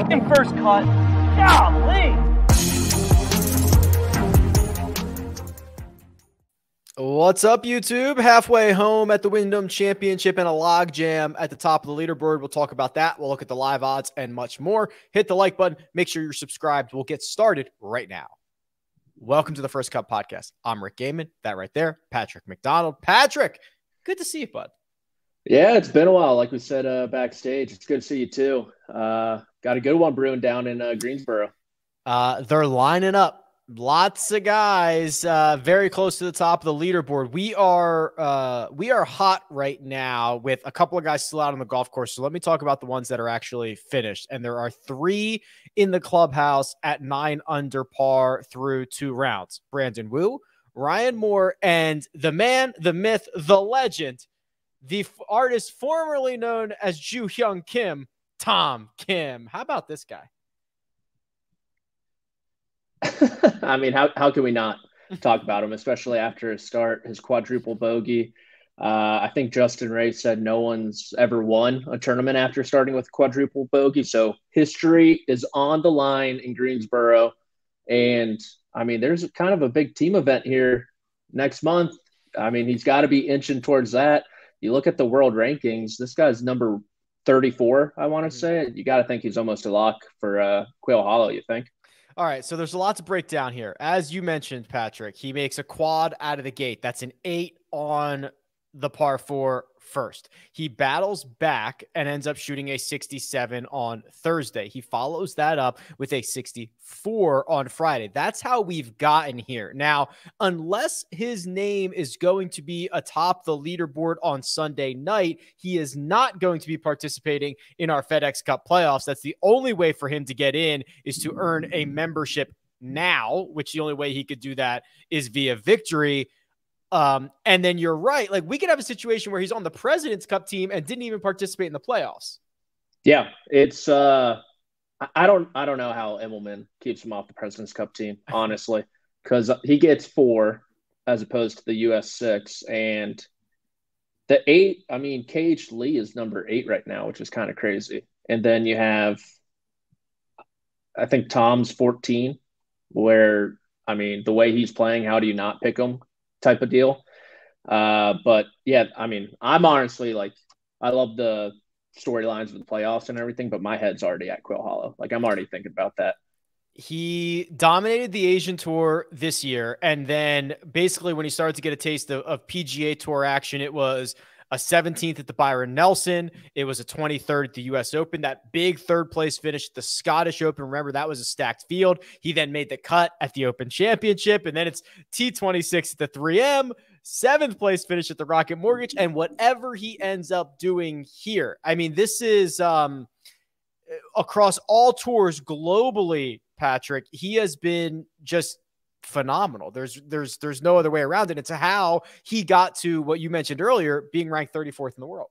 freaking first cut. Golly. What's up, YouTube? Halfway home at the Wyndham Championship and a log jam at the top of the leaderboard. We'll talk about that. We'll look at the live odds and much more. Hit the like button. Make sure you're subscribed. We'll get started right now. Welcome to the First Cut Podcast. I'm Rick Gehman. That right there, Patrick McDonald. Patrick, good to see you, bud. Yeah, it's been a while. Like we said uh, backstage, it's good to see you too. Uh, got a good one brewing down in uh, Greensboro. Uh, they're lining up lots of guys uh, very close to the top of the leaderboard. We are uh, we are hot right now with a couple of guys still out on the golf course. So let me talk about the ones that are actually finished. And there are three in the clubhouse at nine under par through two rounds. Brandon Wu, Ryan Moore, and the man, the myth, the legend, the f- artist formerly known as Ju Hyung Kim, Tom Kim. How about this guy? I mean, how, how can we not talk about him, especially after his start, his quadruple bogey? Uh, I think Justin Ray said no one's ever won a tournament after starting with quadruple bogey. So history is on the line in Greensboro. And I mean, there's kind of a big team event here next month. I mean, he's got to be inching towards that. You look at the world rankings, this guy's number 34, I want to mm-hmm. say. You got to think he's almost a lock for uh, Quail Hollow, you think? All right, so there's a lot to break down here. As you mentioned, Patrick, he makes a quad out of the gate. That's an eight on the par four first. He battles back and ends up shooting a 67 on Thursday. He follows that up with a 64 on Friday. That's how we've gotten here. Now, unless his name is going to be atop the leaderboard on Sunday night, he is not going to be participating in our FedEx Cup playoffs. That's the only way for him to get in is to earn a membership now, which the only way he could do that is via victory. Um, and then you're right. Like we could have a situation where he's on the President's Cup team and didn't even participate in the playoffs. Yeah, it's uh I don't I don't know how Immelman keeps him off the President's Cup team, honestly, because he gets four as opposed to the US six. And the eight, I mean, KH Lee is number eight right now, which is kind of crazy. And then you have I think Tom's 14, where I mean, the way he's playing, how do you not pick him? Type of deal. Uh, but yeah, I mean, I'm honestly like, I love the storylines of the playoffs and everything, but my head's already at Quail Hollow. Like, I'm already thinking about that. He dominated the Asian Tour this year. And then basically, when he started to get a taste of, of PGA Tour action, it was a 17th at the Byron Nelson. It was a 23rd at the US Open. That big third place finish at the Scottish Open. Remember, that was a stacked field. He then made the cut at the Open Championship. And then it's T26 at the 3M, seventh place finish at the Rocket Mortgage, and whatever he ends up doing here. I mean, this is um, across all tours globally, Patrick. He has been just phenomenal. There's there's there's no other way around it. It's how he got to what you mentioned earlier, being ranked 34th in the world.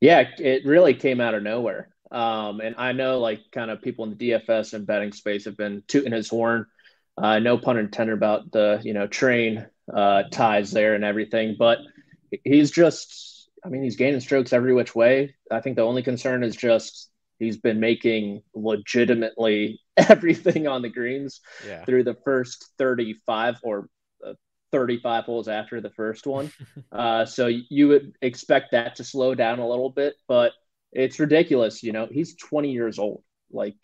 Yeah, it really came out of nowhere. Um, and I know like kind of people in the DFS and betting space have been tooting his horn. Uh, no pun intended about the you know train uh, ties there and everything, but he's just I mean he's gaining strokes every which way. I think the only concern is just he's been making legitimately everything on the greens yeah. through the first 35 or uh, 35 holes after the first one. uh, so you would expect that to slow down a little bit, but it's ridiculous. You know, he's 20 years old. Like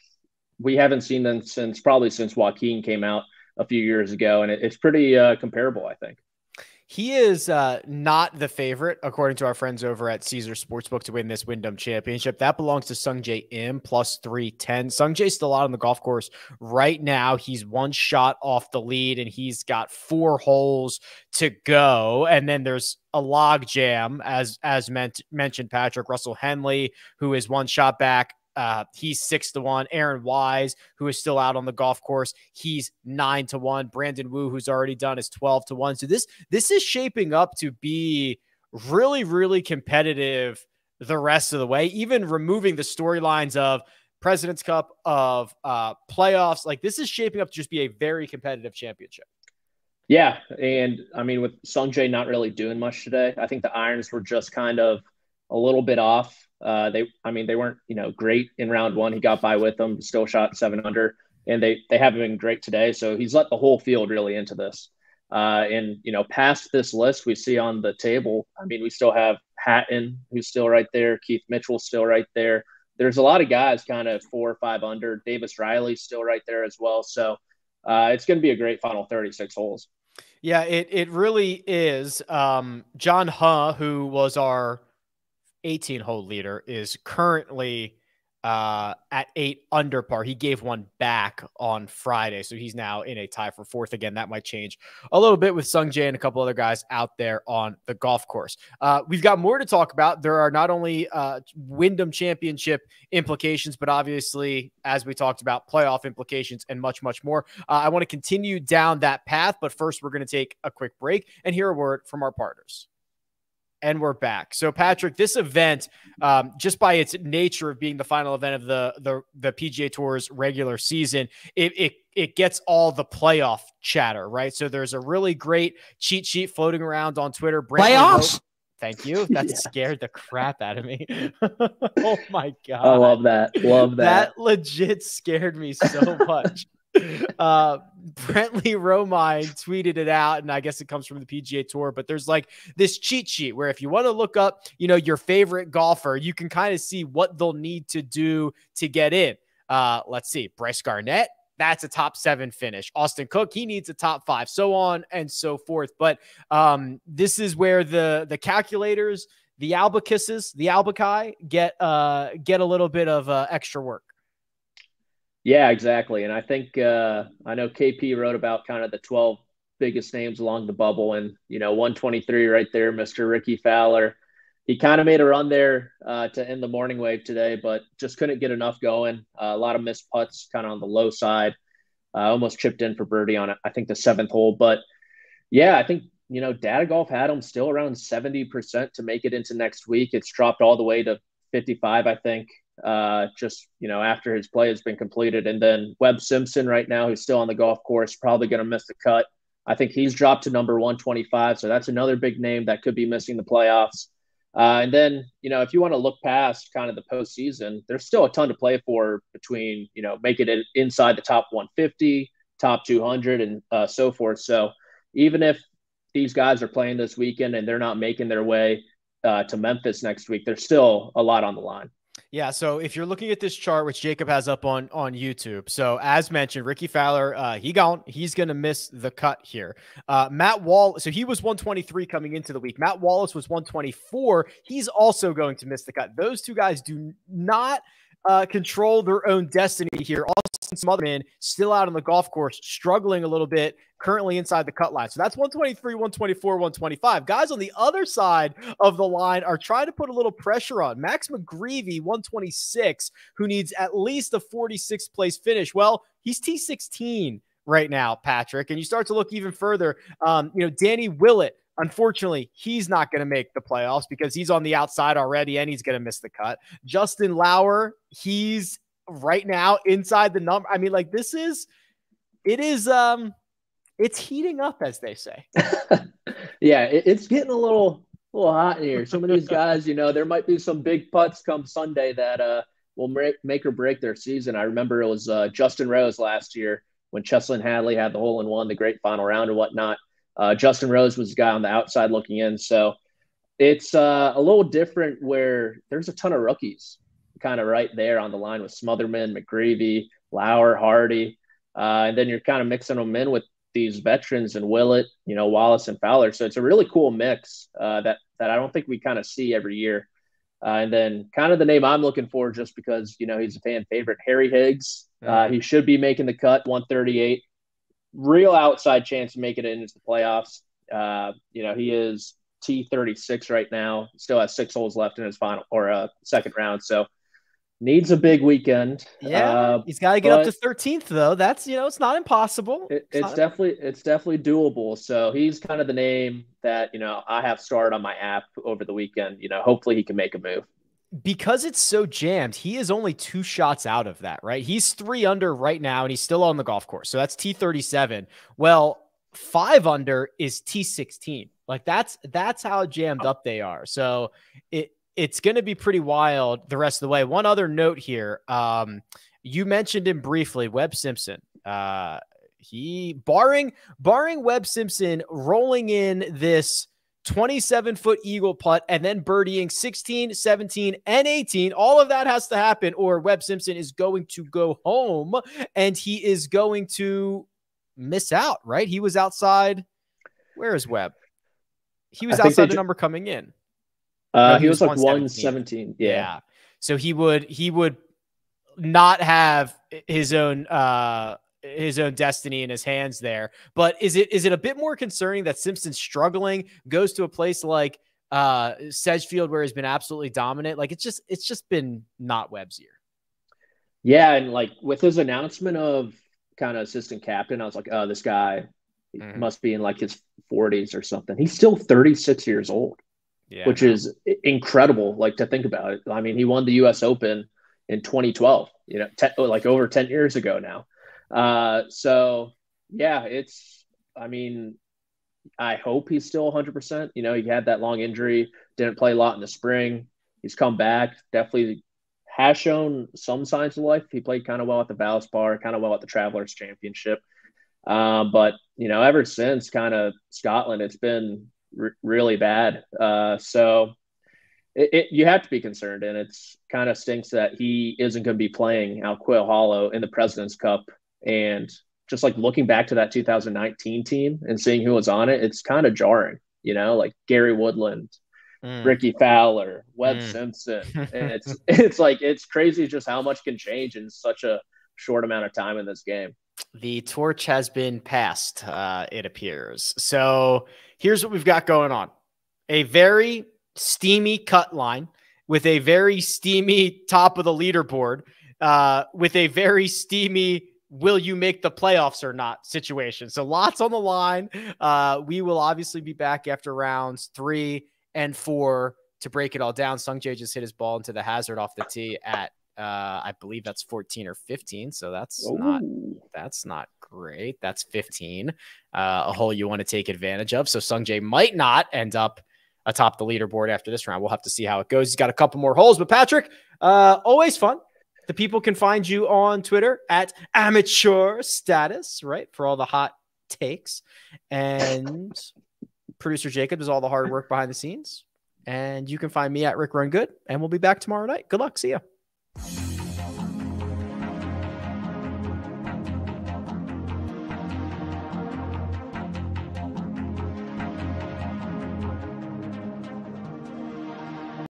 we haven't seen them since probably since Joaquin came out a few years ago, and it, it's pretty uh, comparable, I think. He is uh, not the favorite, according to our friends over at Caesar Sportsbook, to win this Wyndham Championship. That belongs to Sung Sungjae Im plus 310. Sungjae's still out on the golf course right now. He's one shot off the lead and he's got four holes to go. And then there's a log jam, as as meant, mentioned, Patrick Russell Henley, who is one shot back uh, he's six to one. Aaron Wise, who is still out on the golf course, he's nine to one. Brandon Wu, who's already done, is twelve to one. So this this is shaping up to be really, really competitive the rest of the way. Even removing the storylines of President's Cup of uh, playoffs, like this is shaping up to just be a very competitive championship. Yeah, and I mean with Sungjae not really doing much today, I think the irons were just kind of a little bit off. Uh, they, I mean, they weren't, you know, great in round one. He got by with them, still shot seven under, and they they haven't been great today. So he's let the whole field really into this. Uh, and you know, past this list we see on the table, I mean, we still have Hatton, who's still right there. Keith Mitchell still right there. There's a lot of guys kind of four or five under. Davis Riley still right there as well. So uh, it's going to be a great final 36 holes. Yeah, it it really is. Um, John Huh, who was our 18 hole leader, is currently uh, at eight under par. He gave one back on Friday, so he's now in a tie for fourth again. That might change a little bit with Sung Jae and a couple other guys out there on the golf course. Uh, we've got more to talk about. There are not only uh, Wyndham Championship implications, but obviously, as we talked about, playoff implications and much, much more. Uh, I want to continue down that path, but first, we're going to take a quick break and hear a word from our partners. And we're back. So, Patrick, this event, um, just by its nature of being the final event of the the, the PGA Tour's regular season, it, it it gets all the playoff chatter, right? So there's a really great cheat sheet floating around on Twitter. Playoffs. Thank you. That yeah. scared the crap out of me. oh my god! I love that. Love that. That legit scared me so much uh, Brentley Romine tweeted it out, and I guess it comes from the PGA Tour. But there's like this cheat sheet where if you want to look up, you know, your favorite golfer, you can kind of see what they'll need to do to get in. Uh, let's see, Bryce Garnett. That's a top seven finish. Austin Cook, he needs a top five, so on and so forth. But um, this is where the the calculators, the albacuses, the albici get uh, get a little bit of uh, extra work. Yeah, exactly. And I think uh, I know KP wrote about kind of the 12 biggest names along the bubble, and you know, 123 right there, Mr. Rickie Fowler. He kind of made a run there uh, to end the morning wave today, but just couldn't get enough going. Uh, a lot of missed putts, kind of on the low side. Uh, almost chipped in for birdie on I think the seventh hole, but yeah, I think you know, Data Golf had him still around 70% to make it into next week. It's dropped all the way to 55, I think uh, just you know after his play has been completed. And then Webb Simpson right now, who's still on the golf course, probably going to miss the cut. I think he's dropped to number 125, so that's another big name that could be missing the playoffs. Uh, and then you know if you want to look past kind of the postseason, there's still a ton to play for between you know making it inside the top 150, top 200, and uh, so forth. So even if these guys are playing this weekend and they're not making their way uh, to Memphis next week, there's still a lot on the line. Yeah, so if you're looking at this chart, which Jacob has up on on YouTube, so as mentioned, Rickie Fowler, uh, he gone, he's gonna miss the cut here. Uh, Matt Wall, so he was 123 coming into the week. Matt Wallace was 124. He's also going to miss the cut. Those two guys do not uh, control their own destiny here. Austin Smotherman still out on the golf course, struggling a little bit, currently inside the cut line. So that's 123, 124, 125. Guys on the other side of the line are trying to put a little pressure on. Max McGreevy, 126, who needs at least a 46th place finish. Well, he's T16 right now, Patrick. And you start to look even further. Um, you know, Danny Willett Unfortunately, he's not going to make the playoffs because he's on the outside already and he's going to miss the cut. Justin Lower, he's right now inside the number. I mean, like this is it is um it's heating up as they say. yeah, it, it's getting a little a little hot in here. Some of these guys, you know, there might be some big putts come Sunday that uh will make, make or break their season. I remember it was uh, Justin Rose last year when Chesson Hadley had the hole in one, the great final round and whatnot. Uh, Justin Rose was the guy on the outside looking in. So it's uh, a little different where there's a ton of rookies kind of right there on the line with Smotherman, McGreevy, Lower, Hardy. Uh, and then you're kind of mixing them in with these veterans and Willett, you know, Wallace and Fowler. So it's a really cool mix uh, that that I don't think we kind of see every year. Uh, and then kind of the name I'm looking for, just because you know he's a fan favorite, Harry Higgs. Uh, he should be making the cut, 138 real outside chance to make it into the playoffs. Uh, you know, he is T36 right now. Still has six holes left in his final or uh, second round. So needs a big weekend. Yeah, uh, he's got to get up to 13th though. That's you know, it's not impossible. It, it's, it's not definitely it's definitely doable. So he's kind of the name that you know I have started on my app over the weekend. You know, hopefully he can make a move because it's so jammed, he is only two shots out of that, right? He's three under right now and he's still on the golf course. So that's T37. Well, five under is T16. Like that's that's how jammed up they are. So it it's going to be pretty wild the rest of the way. One other note here. Um, you mentioned him briefly, Webb Simpson. Uh, he barring barring Webb Simpson rolling in this 27 foot eagle putt and then birdieing 16, 17, and 18. All of that has to happen, or Webb Simpson is going to go home and he is going to miss out, right? He was outside. Where is Webb? He was outside the number coming in. Uh, no, he, he, was, was like 117. Yeah. yeah. So he would he would not have his own uh his own destiny in his hands there. But is it is it a bit more concerning that Simpson's struggling, goes to a place like uh Sedgefield where he's been absolutely dominant? Like it's just it's just been not Webb's year. Yeah, and like with his announcement of kind of assistant captain, I was like, oh, this guy mm-hmm. must be in like his 40s or something. He's still 36 years old. Yeah. Which is incredible, like to think about it. I mean, he won the U.S. Open in 2012, you know, ten, like over 10 years ago now. Uh, so yeah, it's, I mean, I hope he's still 100%. You know, he had that long injury, didn't play a lot in the spring. He's come back, definitely has shown some signs of life. He played kind of well at the Valspar, kind of well at the Travelers Championship. Uh, but, you know, ever since kind of Scotland, it's been really bad. Uh, so it, it, you have to be concerned. And it's kind of stinks that he isn't going to be playing out Quail Hollow in the President's Cup and just like looking back to that 2019 team and seeing who was on it, it's kind of jarring, you know, like Gary Woodland, mm. Rickie Fowler, Webb mm. Simpson. And it's it's like it's crazy just how much can change in such a short amount of time in this game. The torch has been passed, uh, it appears. So here's what we've got going on. A very steamy cut line with a very steamy top of the leaderboard, uh, with a very steamy will you make the playoffs or not situation. So lots on the line. Uh, we will obviously be back after rounds three and four to break it all down. Sungjae just hit his ball into the hazard off the tee at uh, I believe that's 14 or 15. So that's Ooh. not that's not great. That's 15. Uh, a hole you want to take advantage of. So Sungjae might not end up atop the leaderboard after this round. We'll have to see how it goes. He's got a couple more holes, but Patrick, uh, always fun the people can find you on Twitter at amateur status, right? For all the hot takes. And producer Jacob does all the hard work behind the scenes. And you can find me at Rick Run Good. And we'll be back tomorrow night. Good luck. See ya.